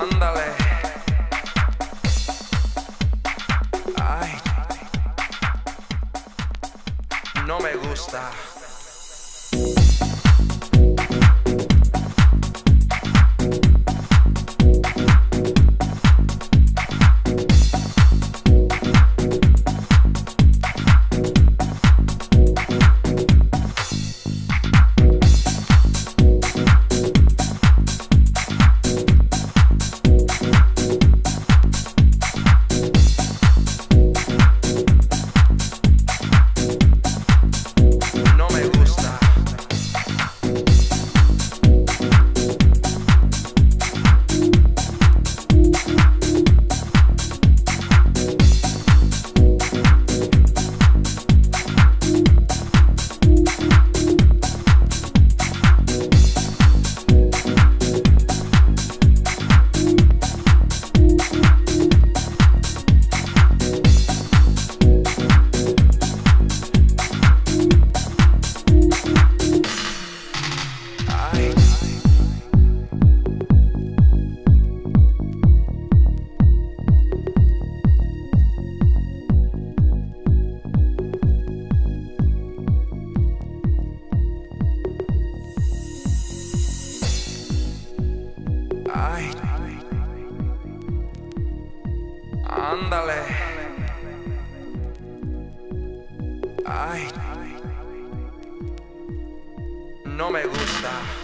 Ándale. Ay. No me gusta. Ay. Ándale. Ay. No me gusta.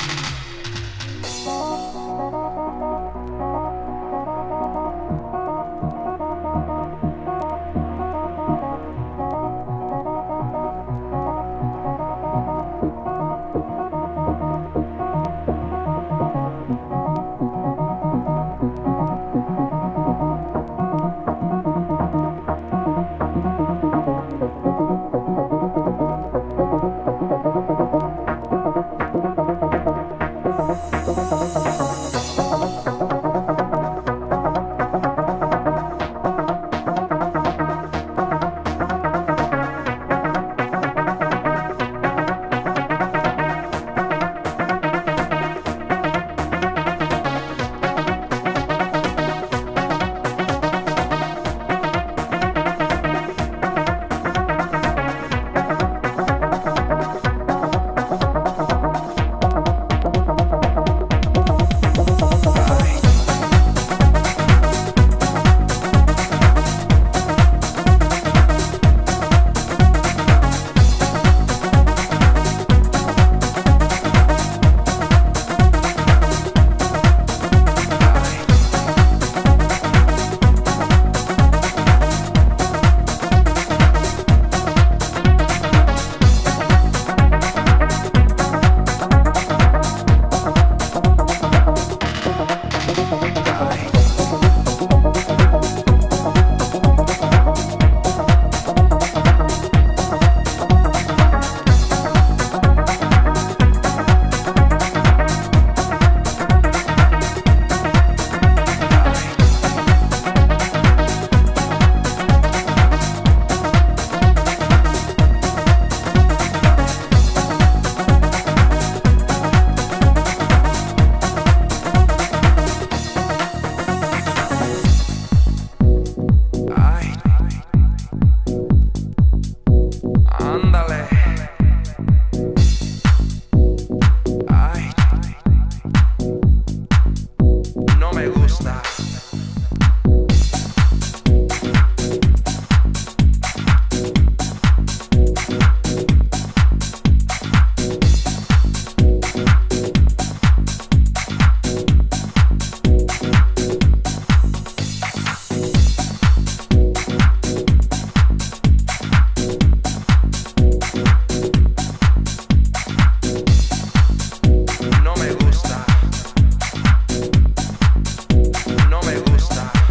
stop.